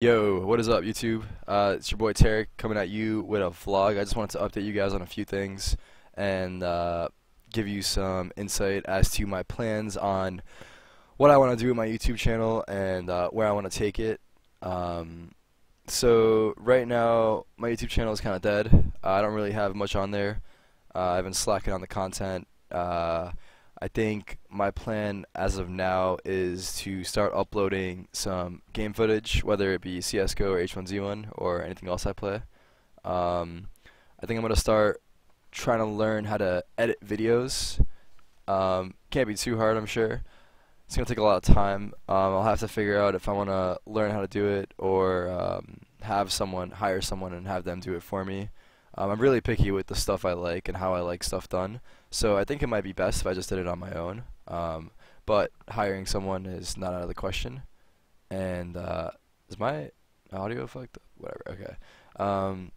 Yo, what is up, YouTube? Uh, it's your boy Tarik coming at you with a vlog. I just wanted to update you guys on a few things and uh, give you some insight as to my plans on what I want to do with my YouTube channel and uh, where I want to take it. Um, so right now, my YouTube channel is kind of dead. Uh, I don't really have much on there. Uh, I've been slacking on the content. I think my plan as of now is to start uploading some game footage, whether it be CSGO or H1Z1 or anything else I play. Um, I think I'm going to start trying to learn how to edit videos. Um, can't be too hard, I'm sure. It's going to take a lot of time. Um, I'll have to figure out if I want to learn how to do it or um, have someone, hire someone and have them do it for me. Um, I'm really picky with the stuff I like and how I like stuff done. So I think it might be best if I just did it on my own. Um, but hiring someone is not out of the question. And uh, is my audio fucked? Whatever. Okay. Um,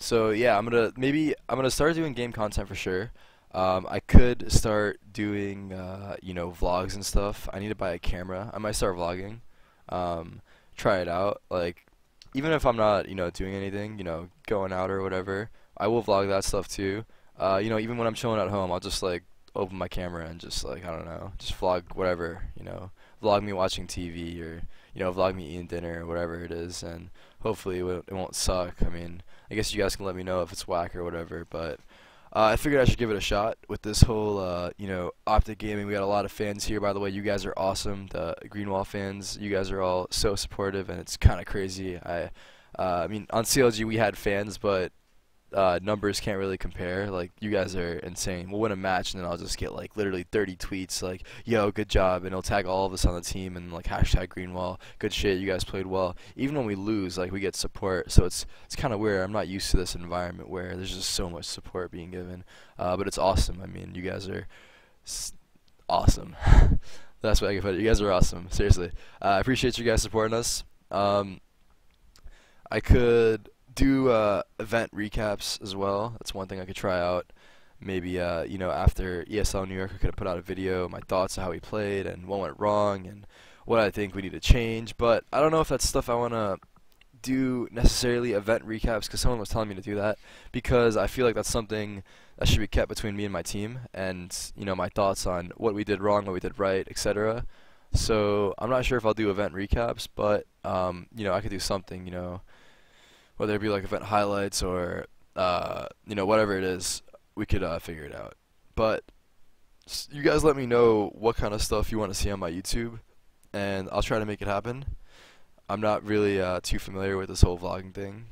so yeah, I'm gonna maybe I'm gonna start doing game content for sure. Um, I could start doing uh, you know vlogs and stuff. I need to buy a camera. I might start vlogging. Um, try it out. Like even if I'm not, you know, doing anything, you know, going out or whatever, I will vlog that stuff too. Uh, you know, even when I'm chilling at home, I'll just like open my camera and just like I don't know, just vlog whatever, you know, vlog me watching TV or you know, vlog me eating dinner or whatever it is, and hopefully it won't suck. I mean, I guess you guys can let me know if it's whack or whatever, but uh, I figured I should give it a shot with this whole, uh, you know, Optic Gaming. We got a lot of fans here, by the way. You guys are awesome. The Greenwall fans, you guys are all so supportive, and it's kind of crazy. I, uh, I mean, on CLG we had fans, but uh, numbers can't really compare. Like you guys are insane. We'll win a match and then I'll just get like literally 30 tweets like, "Yo, good job," and it'll tag all of us on the team and like hashtag Greenwall. Good shit, you guys played well. Even when we lose, like we get support. So it's it's kind of weird. I'm not used to this environment where there's just so much support being given. Uh, but it's awesome. I mean, you guys are awesome. That's what I can put it. You guys are awesome. Seriously, uh, I appreciate you guys supporting us. Um, I could do uh, event recaps as well. That's one thing I could try out. Maybe uh, you know after ESL New York, I could have put out a video, my thoughts on how we played and what went wrong and what I think we need to change. But I don't know if that's stuff I want to do necessarily event recaps because someone was telling me to do that because I feel like that's something that should be kept between me and my team and you know my thoughts on what we did wrong, what we did right, etc. So I'm not sure if I'll do event recaps, but um, you know I could do something. You know whether it be like event highlights or uh, you know whatever it is, we could uh, figure it out. But you guys let me know what kind of stuff you want to see on my YouTube, and I'll try to make it happen. I'm not really uh, too familiar with this whole vlogging thing.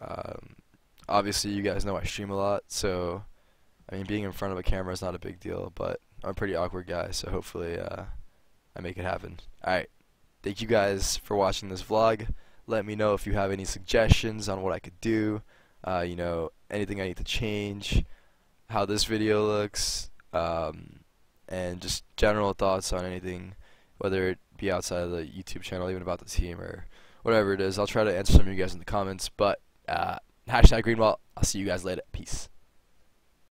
Um, obviously, you guys know I stream a lot, so I mean being in front of a camera is not a big deal. But I'm a pretty awkward guy, so hopefully uh, I make it happen. All right, thank you guys for watching this vlog. Let me know if you have any suggestions on what I could do. Uh, you know, anything I need to change, how this video looks, um, and just general thoughts on anything, whether it be outside of the YouTube channel, even about the team or whatever it is. I'll try to answer some of you guys in the comments. But uh, hashtag Greenwall. I'll see you guys later. Peace.